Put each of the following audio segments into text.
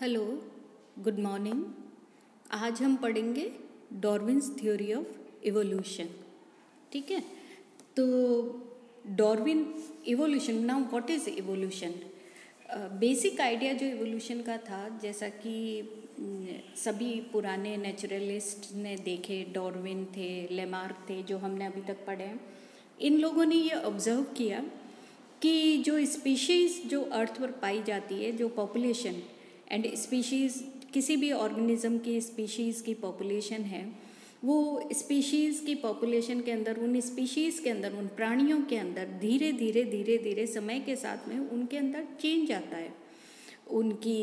Hello good morning आज हम पढ़ेंगे डॉर्विन्स थ्योरी ऑफ़ इवोल्यूशन ठीक है? तो Darwin evolution now what is evolution basic idea जो इवोल्यूशन का था, जैसा कि सभी पुराने नेचुरलिस्ट ने देखे डॉर्विन थे लेमार्क थे, जो हमने अभी तक पढ़े हैं, इन लोगों ने ये ऑब्ज़र्व किया कि जो स्पीशीज़ जो अर्थ पर पाई जाती है, जो पॉपुलेशन एंड स्पीशीज़ किसी भी ऑर्गेनिज्म की स्पीशीज़ की पॉपुलेशन है, वो स्पीशीज़ की पॉपुलेशन के अंदर, उन स्पीशीज़ के अंदर, उन प्राणियों के अंदर धीरे धीरे धीरे धीरे समय के साथ में उनके अंदर चेंज आता है। उनकी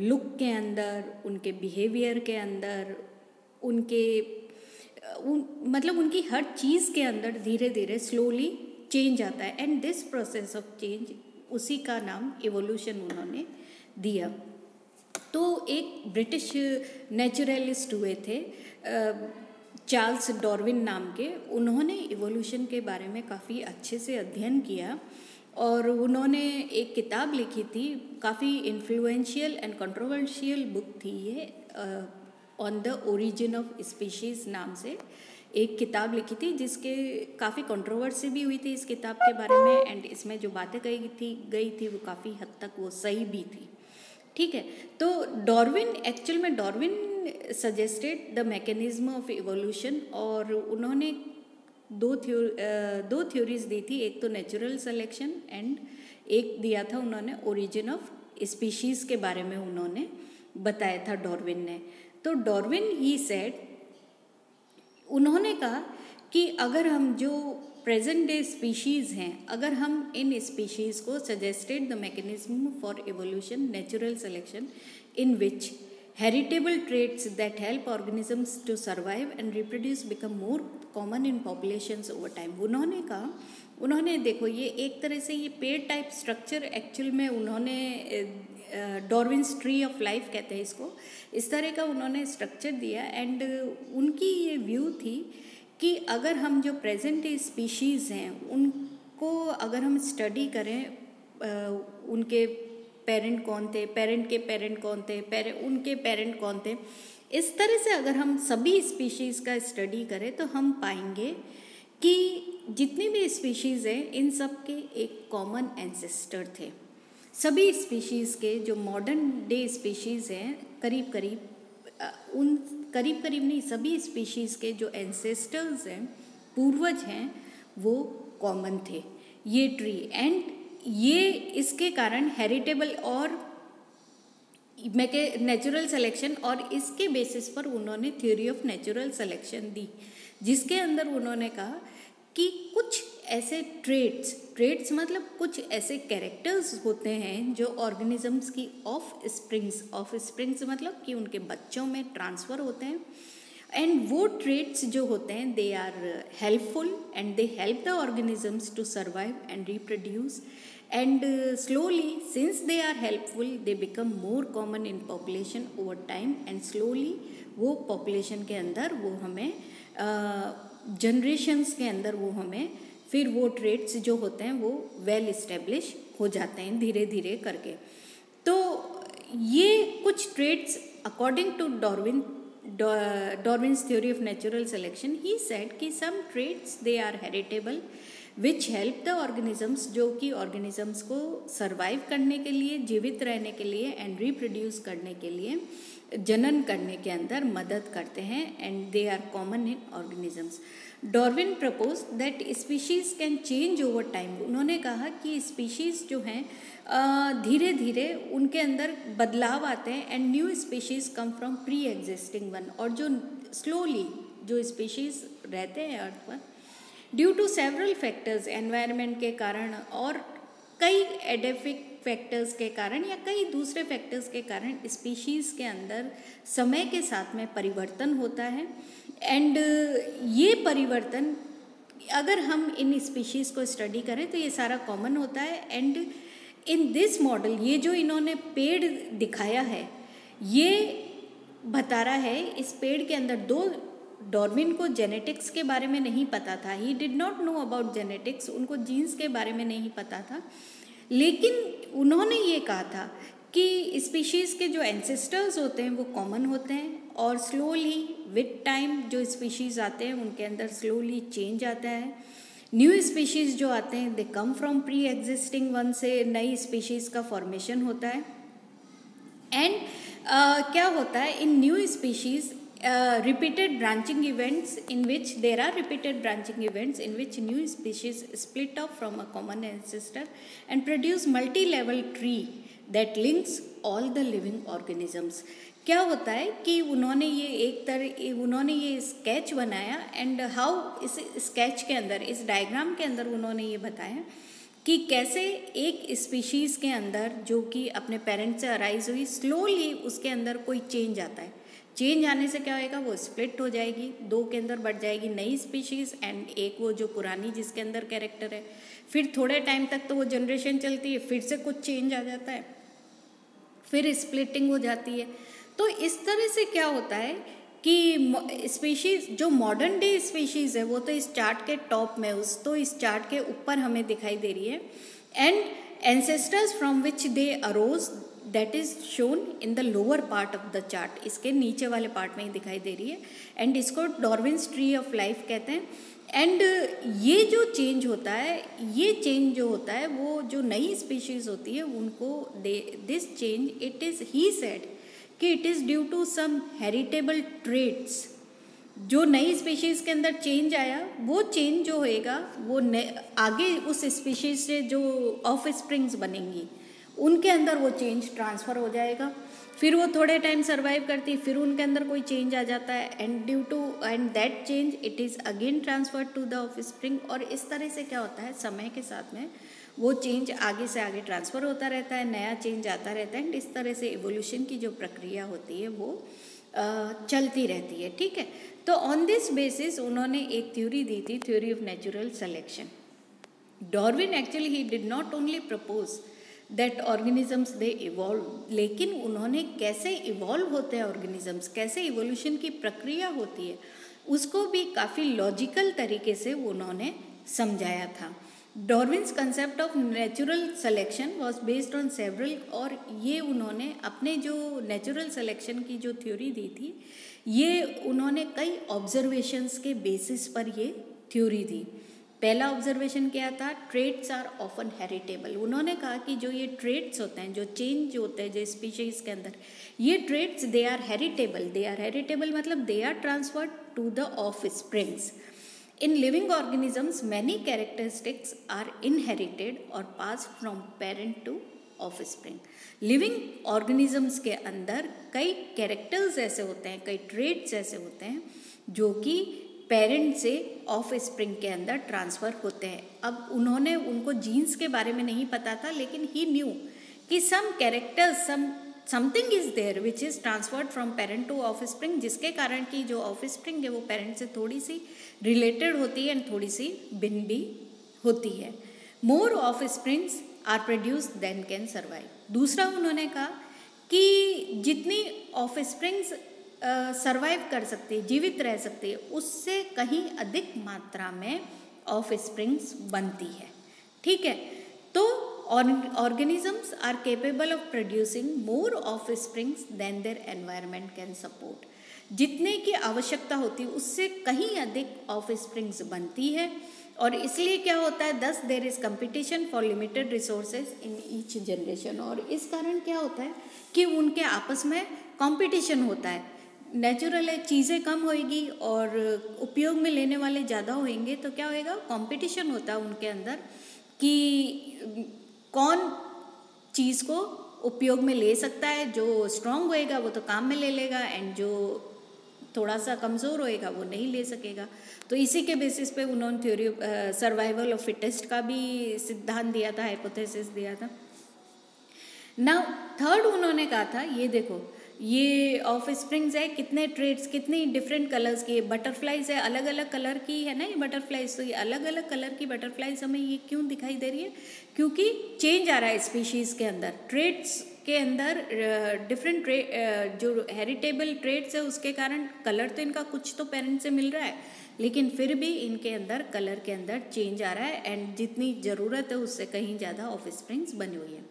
लुक के अंदर, उनके बिहेवियर के अंदर, उनके उन मतलब उनकी हर चीज़ के अंदर धीरे धीरे स्लोली चेंज आता है। And this process of change उसी का नाम इवोल्यूशन उन्होंने दिया। तो एक ब्रिटिश नेचुरलिस्ट हुए थे चार्ल्स डॉर्विन नाम के। उन्होंने इवोल्यूशन के बारे में काफ़ी अच्छे से अध्ययन किया और उन्होंने एक किताब लिखी थी, काफ़ी इन्फ्लुएंशियल एंड कंट्रोवर्शियल बुक थी ये on the origin of species नाम से एक किताब लिखी थी, जिसके काफ़ी कंट्रोवर्सी भी हुई थी इस किताब के बारे में। एंड इसमें जो बातें कही थी, गई थी, वो काफ़ी हद तक वो सही भी थी। ठीक है? तो डॉर्विन एक्चुअल में Darwin suggested the mechanism of evolution और उन्होंने दो थ्यो दो थ्योरीज दी थी, एक तो नेचुरल सिलेक्शन एंड एक दिया था उन्होंने ओरिजिन ऑफ़ स्पीशीज़ के बारे में उन्होंने बताया था डॉर्विन ने। तो डॉर्विन ही सेड उन्होंने कहा कि अगर हम जो प्रेजेंट डे स्पीशीज़ हैं, अगर हम इन स्पीशीज़ को suggested the mechanism for evolution natural selection in which heritable traits that help organisms to survive and reproduce become more common in populations over time उन्होंने कहा, उन्होंने देखो, ये एक तरह से ये पेड़ टाइप स्ट्रक्चर एक्चुअल में उन्होंने डॉर्विन्स ट्री ऑफ़ लाइफ कहते हैं इसको। इस तरह का उन्होंने स्ट्रक्चर दिया एंड उनकी ये व्यू थी कि अगर हम जो प्रेजेंट स्पीशीज़ हैं, उनको अगर हम स्टडी करें उनके पेरेंट कौन थे पेरेंट के पेरेंट कौन थे पेरेंट उनके पेरेंट कौन थे, इस तरह से अगर हम सभी स्पीशीज़ का स्टडी करें तो हम पाएँगे कि जितनी भी स्पीशीज़ हैं, इन सब के एक कॉमन एंसेस्टर थे। सभी स्पीशीज़ के जो मॉडर्न डे स्पीशीज़ हैं करीब करीब उन करीब करीब नहीं, सभी स्पीशीज़ के जो एंसेस्टर्स हैं, पूर्वज हैं, वो कॉमन थे। ये ट्री एंड ये इसके कारण हेरिटेबल और मैं के नेचुरल सिलेक्शन और इसके बेसिस पर उन्होंने थ्योरी ऑफ़ नेचुरल सिलेक्शन दी, जिसके अंदर उन्होंने कहा कि कुछ ऐसे ट्रेड्स ट्रेड्स मतलब कुछ ऐसे कैरेक्टर्स होते हैं जो ऑर्गेनिजम्स की ऑफ़ स्प्रिंग्स ऑफ़ स्प्रिंग्स मतलब कि उनके बच्चों में ट्रांसफ़र होते हैं। एंड वो ट्रेड्स जो होते हैं they are helpful and they help the organisms to survive and reproduce and slowly since they are helpful they become more common in population over time and slowly वो population के अंदर वो हमें generations uh, के अंदर वो हमें फिर वो ट्रेड्स जो होते हैं वो वेल इस्टेब्लिश हो जाते हैं धीरे धीरे करके। तो ये कुछ traits according to Darwin Darwin's theory of natural selection he said कि some traits they are heritable which help the organisms जो कि ऑर्गेनिजम्स को सर्वाइव करने के लिए, जीवित रहने के लिए एंड रिप्रोड्यूस करने के लिए, जनन करने के अंदर मदद करते हैं and they are common in organisms Darwin propose that species can change over time उन्होंने कहा कि स्पीशीज़ जो हैं धीरे धीरे उनके अंदर बदलाव आते हैं and new species come from pre existing one और जो स्लोली जो स्पीशीज़ रहते हैं अर्थ पर due to several factors environment के कारण और कई एडेफिक फैक्टर्स के कारण या कई दूसरे फैक्टर्स के कारण स्पीशीज़ के अंदर समय के साथ में परिवर्तन होता है। एंड ये परिवर्तन, अगर हम इन स्पीशीज़ को स्टडी करें तो ये सारा कॉमन होता है। एंड इन दिस मॉडल ये जो इन्होंने पेड़ दिखाया है, ये बता रहा है, इस पेड़ के अंदर दो डॉर्मिन को जेनेटिक्स के बारे में नहीं पता था। He did not know about genetics उनको जीन्स के बारे में नहीं पता था। लेकिन उन्होंने ये कहा था कि स्पीशीज़ के जो एंसेस्टर्स होते हैं, वो कॉमन होते हैं। और स्लोली विथ टाइम जो स्पीशीज़ आते हैं उनके अंदर स्लोली चेंज आता है। न्यू स्पीशीज़ जो आते हैं they come from pre existing one से नई स्पीशीज़ का फॉर्मेशन होता है। एंड uh, क्या होता है in new species repeated branching events in which there are repeated branching events in which new species split off from a common ancestor and produce multi level tree that links all the living organisms. क्या होता है कि उन्होंने ये एक तरह उन्होंने ये स्केच बनाया एंड हाउ इस स्केच के अंदर, इस डायग्राम के अंदर उन्होंने ये बताया कि कैसे एक स्पीशीज़ के अंदर जो कि अपने पेरेंट्स से अराइज हुई स्लोली उसके अंदर कोई चेंज आता है। चेंज आने से क्या होएगा? वो स्प्लिट हो जाएगी, दो के अंदर बढ़ जाएगी नई स्पीशीज़ एंड एक वो जो पुरानी जिसके अंदर कैरेक्टर है। फिर थोड़े टाइम तक तो वो जनरेशन चलती है, फिर से कुछ चेंज आ जाता है। फिर स्प्लिटिंग हो जाती है। तो इस तरह से क्या होता है कि स्पीशीज़ जो मॉडर्न डे स्पीशीज़ है, वो तो इस चार्ट के टॉप में, उस तो इस चार्ट के ऊपर हमें दिखाई दे रही है। And ancestors from which they arose that is shown in the lower part of the chart इसके नीचे वाले पार्ट में ही दिखाई दे रही है। एंड इसको डॉर्विन्स ट्री ऑफ़ लाइफ कहते हैं। एंड ये जो चेंज होता है, ये चेंज जो होता है, वो जो नई स्पीशीज होती है, उनको दे this change it is he said कि it is due to some heritable traits जो नई स्पीशीज़ के अंदर चेंज आया, वो चेंज जो होएगा, वो आगे उस स्पीशीज से जो ऑफ़ स्प्रिंग्स बनेंगी। उनके अंदर वो चेंज ट्रांसफ़र हो जाएगा। फिर वो थोड़े टाइम सर्वाइव करती, फिर उनके अंदर कोई चेंज आ जाता है। And due to and that change it is again transfer to the offspring और इस तरह से क्या होता है, समय के साथ में वो चेंज आगे से आगे ट्रांसफ़र होता रहता है, नया चेंज आता रहता है। एंड इस तरह से एवोल्यूशन की जो प्रक्रिया होती है, वो चलती रहती है। ठीक है? तो ऑन दिस बेसिस उन्होंने एक थ्योरी दी थी theory of natural selection Darwin actually he did not only propose that organisms they evolve लेकिन उन्होंने कैसे इवॉल्व होते हैं ऑर्गेनिजम्स कैसे इवोल्यूशन की प्रक्रिया होती है? उसको भी काफ़ी लॉजिकल तरीके से उन्होंने समझाया था। Darwin's concept of natural selection was based on several और ये उन्होंने अपने जो नेचुरल सिलेक्शन की जो थ्योरी दी थी, ये उन्होंने कई ऑब्जर्वेशंस के बेसिस पर ये थ्योरी दी। पहला ऑब्जर्वेशन क्या था? ट्रेड्स आर ऑफन हेरिटेबल उन्होंने कहा कि जो ये ट्रेड्स होते हैं, जो चेंज होते हैं, जो स्पीशीज के अंदर, ये traits they are heritable they are heritable मतलब they are transferred to the offspring in living organisms many characteristics are inherited और pass from parent to offspring living organisms के अंदर कई कैरेक्टर्स ऐसे होते हैं, कई ट्रेड्स ऐसे होते हैं, जो कि पेरेंट से ऑफ़ स्प्रिंग के अंदर ट्रांसफ़र होते हैं। अब उन्होंने उनको जीन्स के बारे में नहीं पता था, लेकिन ही न्यू कि some characters some something is there which is transferred from parent to offspring जिसके कारण की जो ऑफ़ स्प्रिंग है वो पेरेंट से थोड़ी सी रिलेटेड होती है एंड थोड़ी सी भिन्न भी होती है। More offsprings are produce than can survive दूसरा उन्होंने कहा कि जितनी ऑफ़ स्प्रिंग्स सरवाइव कर सकते जीवित रह सकते उससे कहीं अधिक मात्रा में ऑफ़ स्प्रिंग्स बनती है। ठीक है? तो organisms are capable of producing more offsprings than their environment can support जितने की आवश्यकता होती है, उससे कहीं अधिक ऑफ़ स्प्रिंग्स बनती है। और इसलिए क्या होता है? Thus there is competition for limited resources in each generation और इस कारण क्या होता है कि उनके आपस में कंपटीशन होता है। नेचुरल है, चीज़ें कम होएगी और उपयोग में लेने वाले ज़्यादा होंगे तो क्या होएगा? कंपटीशन होता है उनके अंदर कि, कौन चीज़ को उपयोग में ले सकता है, जो स्ट्रांग होएगा वो तो काम में ले लेगा एंड जो थोड़ा सा कमज़ोर होएगा वो नहीं ले सकेगा। तो इसी के बेसिस पे उन्होंने थ्योरी सर्वाइवल ऑफ़ फिटेस्ट का भी सिद्धांत दिया था हाइपोथेसिस दिया था। ना थर्ड उन्होंने कहा था, ये देखो ये ऑफ़ स्प्रिंग्स है, कितने ट्रेड्स कितनी डिफरेंट कलर्स की बटरफ्लाइज है अलग अलग कलर की है ना ये बटरफ्लाइज तो ये अलग अलग कलर की बटरफ्लाइज हमें ये क्यों दिखाई दे रही है? क्योंकि चेंज आ रहा है स्पीशीज़ के अंदर। ट्रेड्स के अंदर डिफरेंट ट्रेड जो हेरिटेबल ट्रेड्स है, उसके कारण कलर तो इनका कुछ तो पेरेंट से मिल रहा है। लेकिन फिर भी इनके अंदर कलर के अंदर चेंज आ रहा है एंड जितनी ज़रूरत है, उससे कहीं ज़्यादा ऑफ़ स्प्रिंग्स बनी हुई है।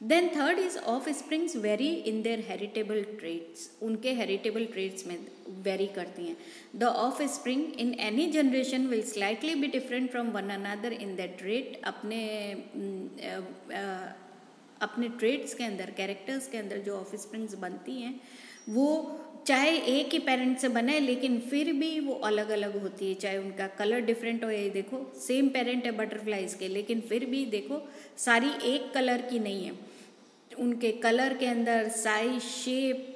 Then third is offsprings vary in their heritable traits उनके हेरिटेबल ट्रेड्स में वेरी करती हैं। The offspring in any generation will slightly be different from one another in that trait अपने अपने ट्रेड्स के अंदर कैरेक्टर्स के अंदर जो ऑफ़ स्प्रिंग्स बनती हैं, वो चाहे एक ही पेरेंट से बने, लेकिन फिर भी वो अलग अलग होती है। चाहे उनका कलर डिफरेंट हो ये देखो सेम पेरेंट है बटरफ्लाइज के, लेकिन फिर भी देखो, सारी एक कलर की नहीं है। उनके कलर के अंदर साइज़ शेप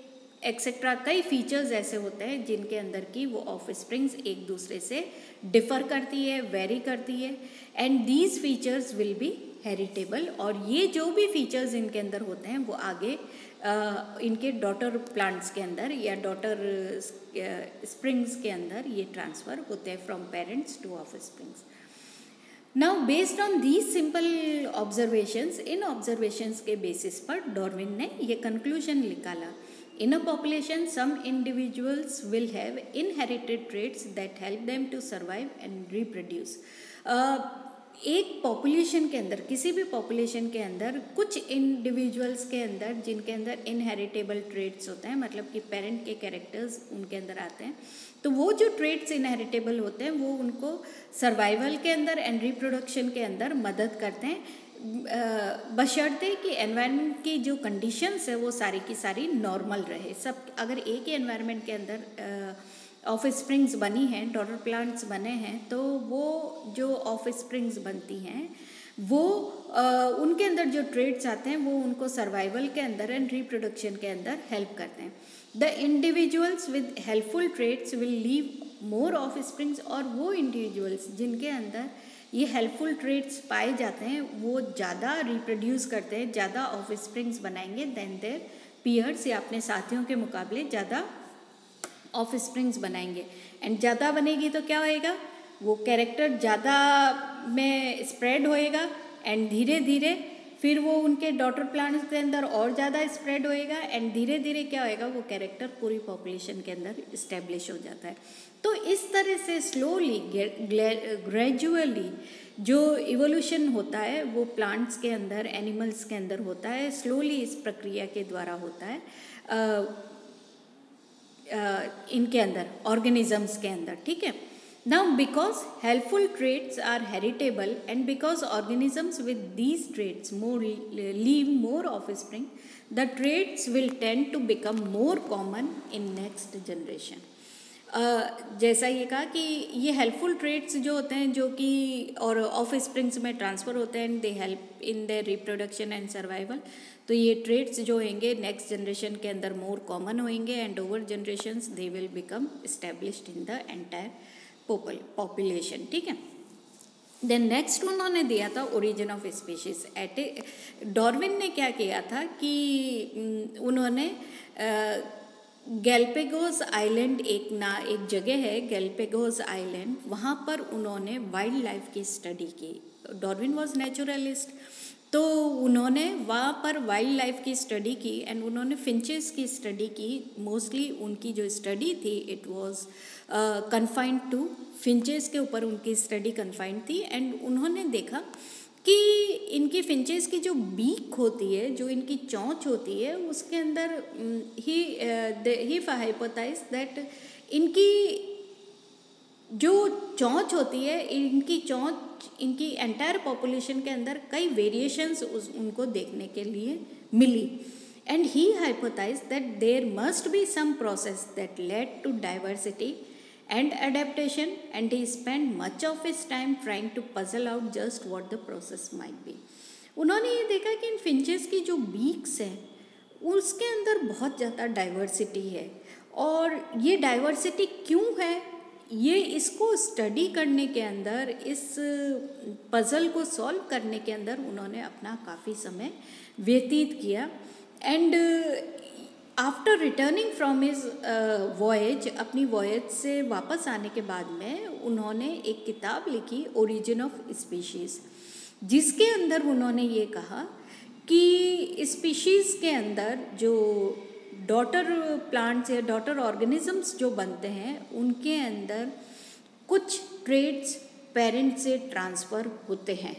एक्सेट्रा कई फीचर्स ऐसे होते हैं जिनके अंदर की वो ऑफ़ स्प्रिंग्स एक दूसरे से डिफर करती है वेरी करती है। And these features will be heritable और ये जो भी फीचर्स इनके अंदर होते हैं, वो आगे इनके डॉटर प्लांट्स के अंदर या डॉटर स्प्रिंग्स के अंदर ये ट्रांसफ़र होते हैं from parents to offsprings now based on these simple observations in observations के बेसिस पर डॉर्विन ने यह कंक्लूजन निकाला in a population some individuals will have inherited traits that help them to survive and reproduce एक population के अंदर, किसी भी पॉपुलेशन के अंदर, कुछ इंडिविजुअल्स के अंदर, जिनके अंदर इनहेरिटेबल ट्रेड्स होते हैं मतलब कि पेरेंट के कैरेक्टर्स उनके अंदर आते हैं तो वो जो ट्रेड्स इनहेरिटेबल होते हैं, वो उनको सर्वाइवल के अंदर एंड रिप्रोडक्शन के अंदर मदद करते हैं। बशर्ते कि एनवायरनमेंट की जो कंडीशंस है, वो सारी की सारी नॉर्मल रहे। सब, अगर एक ही एनवायरनमेंट के अंदर ऑफ़ स्प्रिंग्स बनी हैं डॉटर प्लांट्स बने हैं तो वो जो ऑफ़ स्प्रिंग्स बनती हैं वो आ, उनके अंदर जो ट्रेड्स आते हैं वो उनको सर्वाइवल के अंदर एंड रिप्रोडक्शन के अंदर हेल्प करते हैं। The individuals with helpful traits will leave more offsprings और वो इंडिविजुअल्स जिनके अंदर ये हेल्पफुल ट्रेड्स पाए जाते हैं वो ज़्यादा रिप्रोड्यूस करते हैं ज़्यादा ऑफ़ स्प्रिंग्स बनाएँगे देन देर पियर्स या अपने साथियों के मुकाबले ज़्यादा ऑफ़ स्प्रिंग्स बनाएँगे। एंड ज़्यादा बनेगी तो क्या होएगा? वो कैरेक्टर ज़्यादा में स्प्रेड होएगा एंड धीरे धीरे फिर वो उनके डॉटर प्लांट्स के अंदर और ज़्यादा स्प्रेड होएगा एंड धीरे धीरे क्या होएगा वो कैरेक्टर पूरी पॉपुलेशन के अंदर इस्टेब्लिश हो जाता है। तो इस तरह से स्लोली ग्रेजुअली जो इवोल्यूशन होता है वो प्लांट्स के अंदर एनिमल्स के अंदर होता है स्लोली इस प्रक्रिया के द्वारा होता है आ, आ, इनके अंदर ऑर्गेनिजम्स के अंदर ठीक है? Now because helpful traits are heritable and because organisms with these traits more leave more offspring the traits will tend to become more common in next generation जैसा ये कहा कि ये हेल्पफुल ट्रेड्स जो होते हैं, जो कि और ऑफ़ स्प्रिंग्स में ट्रांसफ़र होते हैं and they help in the reproduction and survival तो ये ट्रेड्स जो होंगे नेक्स्ट जनरेशन के अंदर मोर कॉमन होंगे and over generation they will become established in the entire population ठीक है? देन नेक्स्ट उन्होंने दिया था origin of species eight Darwin ने क्या किया था कि उन्होंने गैल्पेगोस आइलैंड एक ना, एक जगह है गैल्पेगोस आइलैंड वहाँ पर उन्होंने वाइल्ड लाइफ की स्टडी की। डॉर्विन वॉज़ नेचुरलिस्ट तो उन्होंने वहाँ पर वाइल्ड लाइफ की स्टडी की एंड उन्होंने फिंचेस की स्टडी की। मोस्टली उनकी जो स्टडी थी it was confined to finches के ऊपर उनकी स्टडी कन्फाइंड थी एंड उन्होंने देखा कि इनकी फिंचेस की जो बीक होती है, जो इनकी चौंच होती है, उसके अंदर ही ही हाइपोथाइज दैट इनकी जो चौंच होती है, इनकी चौंच, इनकी एंटायर पॉपुलेशन के अंदर कई वेरिएशंस उनको देखने के लिए मिली। And he hypothesise that there must be some process that led to diversity and adaptation and he spend much of his time trying to puzzle out just what the process might be उन्होंने ये देखा कि इन finches की जो beaks हैं, उसके अंदर बहुत ज़्यादा डाइवर्सिटी है। और ये डाइवर्सिटी क्यों है? ये इसको स्टडी करने के अंदर, इस पज़ल को सॉल्व करने के अंदर उन्होंने अपना काफ़ी समय व्यतीत किया। And after returning from his voyage अपनी वॉयज से वापस आने के बाद में उन्होंने एक किताब लिखी ओरिजिन ऑफ़ स्पीशीज़ जिसके अंदर उन्होंने ये कहा कि स्पीशीज़ के अंदर जो डॉटर प्लांट्स या डॉटर ऑर्गेनिजम्स जो बनते हैं, उनके अंदर कुछ ट्रेड्स पेरेंट से ट्रांसफ़र होते हैं।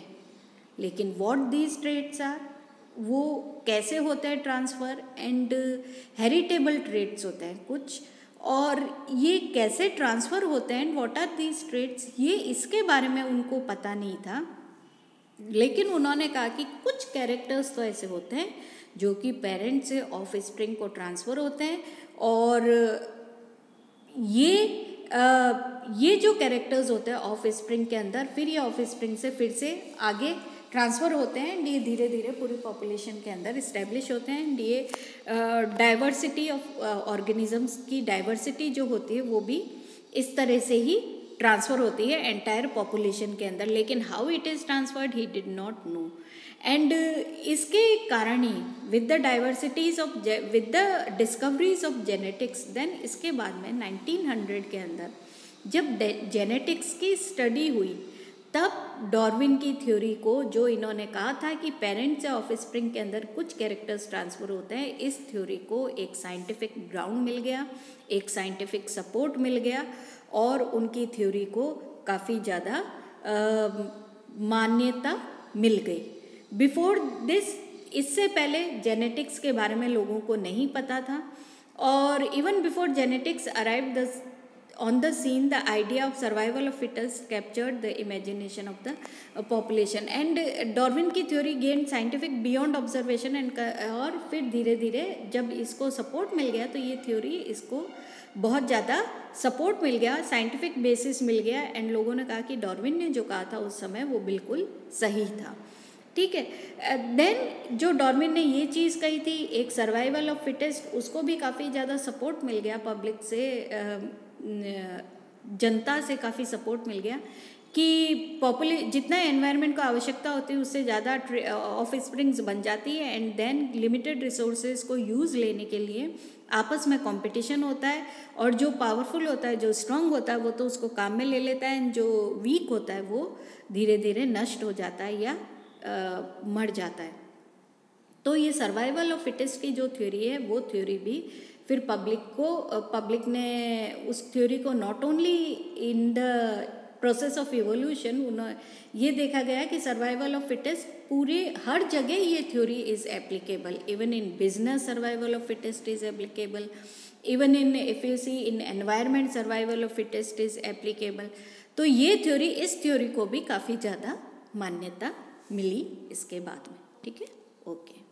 लेकिन वॉट दीज ट्रेड्स आर वो कैसे होता है ट्रांसफ़र एंड हेरिटेबल ट्रेड्स होते हैं कुछ और ये कैसे ट्रांसफ़र होते हैं and what are these traits ये इसके बारे में उनको पता नहीं था। लेकिन उन्होंने कहा कि कुछ कैरेक्टर्स तो ऐसे होते हैं जो कि पेरेंट से ऑफ़ स्प्रिंग को ट्रांसफ़र होते हैं और ये आ, ये जो कैरेक्टर्स होते हैं ऑफ़ स्प्रिंग के अंदर फिर ये ऑफ़ स्प्रिंग से फिर से आगे ट्रांसफ़र होते हैं एंड ये धीरे धीरे पूरी पॉपुलेशन के अंदर इस्टेब्लिश होते हैं। एंड ये डाइवर्सिटी ऑफ़ ऑर्गेनिजम्स की डाइवर्सिटी जो होती है, वो भी इस तरह से ही ट्रांसफ़र होती है एंटायर पॉपुलेशन के अंदर। लेकिन how it is transferred he did not know and इसके कारण ही with the diversities of with the discoveries of genetics then इसके बाद में 1900 के अंदर, जब जेनेटिक्स की स्टडी हुई तब डॉर्विन की थ्योरी को, जो इन्होंने कहा था कि पेरेंट्स या ऑफ़ स्प्रिंग के अंदर कुछ कैरेक्टर्स ट्रांसफ़र होते हैं, इस थ्योरी को एक साइंटिफिक ग्राउंड मिल गया, एक साइंटिफिक सपोर्ट मिल गया और उनकी थ्योरी को काफ़ी ज़्यादा मान्यता मिल गई। बिफोर दिस इससे पहले जेनेटिक्स के बारे में लोगों को नहीं पता था और even before genetics arrive the on the scene the idea of survival of fittest captured the imagination of the uh, population. And Darwin की theory gain scientific beyond observation and और फिर धीरे धीरे जब इसको सपोर्ट मिल गया तो ये थ्योरी इसको बहुत ज़्यादा सपोर्ट मिल गया साइंटिफिक बेसिस मिल गया एंड लोगों ने कहा कि डॉर्विन ने जो कहा था उस समय वो बिल्कुल सही था। ठीक है? देन uh, जो डॉर्मिन ने ये चीज़ कही थी एक सर्वाइवल ऑफ़ फिटेस्ट उसको भी काफ़ी ज़्यादा सपोर्ट मिल गया पब्लिक से uh, जनता से काफ़ी सपोर्ट मिल गया कि पॉपुले जितना एनवायरनमेंट को आवश्यकता होती है उससे ज़्यादा ऑफ़ स्प्रिंग्स बन जाती है एंड देन लिमिटेड रिसोर्सेज को यूज़ लेने के लिए आपस में कंपटीशन होता है और जो पावरफुल होता है जो स्ट्रांग होता है वो तो उसको काम में ले लेता है एंड जो वीक होता है वो धीरे धीरे नष्ट हो जाता है या आ, मर जाता है। तो ये सर्वाइवल ऑफ़ फिटेस्ट की जो थ्योरी है वो थ्योरी भी फिर पब्लिक को पब्लिक ने उस थ्योरी को not only in the process of evolution ये देखा गया कि सर्वाइवल ऑफ़ फिटेस्ट पूरे, हर जगह ये theory is applicable even in business survival of fittest is applicable even in if you see in environment survival of fittest is applicable तो ये थ्योरी इस थ्योरी को भी काफ़ी ज़्यादा मान्यता मिली इसके बाद में। ठीक है? ओके